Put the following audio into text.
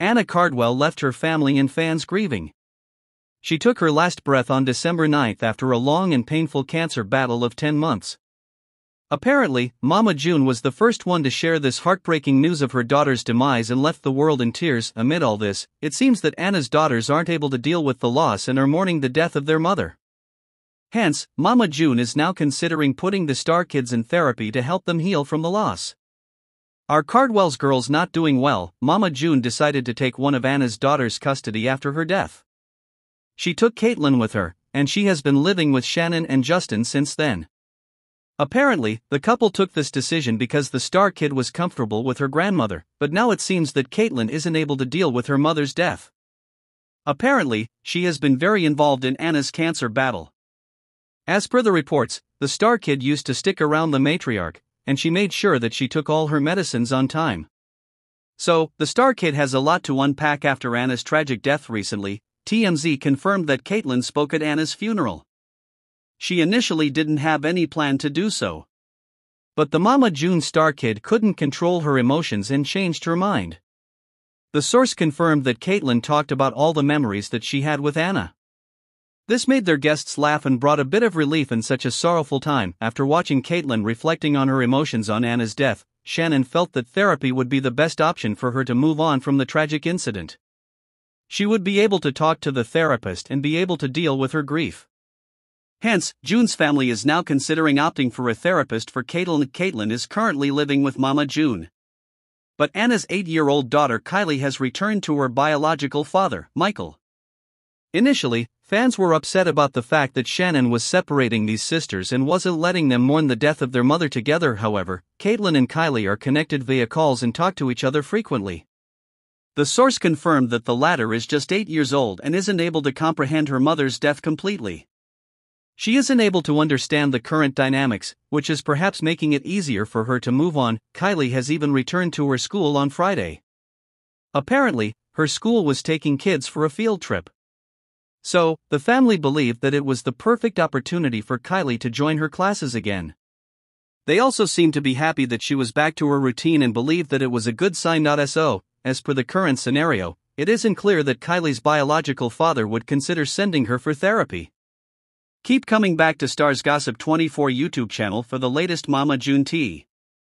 Anna Cardwell left her family and fans grieving. She took her last breath on December 9 after a long and painful cancer battle of 10 months. Apparently, Mama June was the first one to share this heartbreaking news of her daughter's demise and left the world in tears. Amid all this, it seems that Anna's daughters aren't able to deal with the loss and are mourning the death of their mother. Hence, Mama June is now considering putting the Star Kids in therapy to help them heal from the loss. Are Cardwell's girls not doing well? Mama June decided to take one of Anna's daughters' custody after her death. She took Caitlin with her, and she has been living with Shannon and Justin since then. Apparently, the couple took this decision because the star kid was comfortable with her grandmother, but now it seems that Caitlin isn't able to deal with her mother's death. Apparently, she has been very involved in Anna's cancer battle. As per the reports, the star kid used to stick around the matriarch, and she made sure that she took all her medicines on time. So, the star kid has a lot to unpack after Anna's tragic death recently. TMZ confirmed that Caitlin spoke at Anna's funeral. She initially didn't have any plan to do so. But the Mama June Star Kid couldn't control her emotions and changed her mind. The source confirmed that Caitlin talked about all the memories that she had with Anna. This made their guests laugh and brought a bit of relief in such a sorrowful time. After watching Caitlin reflecting on her emotions on Anna's death, Shannon felt that therapy would be the best option for her to move on from the tragic incident. She would be able to talk to the therapist and be able to deal with her grief. Hence, June's family is now considering opting for a therapist for Caitlin. Caitlin is currently living with Mama June. But Anna's eight year old daughter Kylie has returned to her biological father, Michael. Initially, fans were upset about the fact that Shannon was separating these sisters and wasn't letting them mourn the death of their mother together. However, Caitlin and Kylie are connected via calls and talk to each other frequently. The source confirmed that the latter is just 8 years old and isn't able to comprehend her mother's death completely. She isn't able to understand the current dynamics, which is perhaps making it easier for her to move on. Kylie has even returned to her school on Friday. Apparently, her school was taking kids for a field trip. So, the family believed that it was the perfect opportunity for Kylie to join her classes again. They also seemed to be happy that she was back to her routine and believed that it was a good sign. not So, as per the current scenario, it isn't clear that Kylie's biological father would consider sending her for therapy. Keep coming back to Stars Gossip 24 YouTube channel for the latest Mama June tea.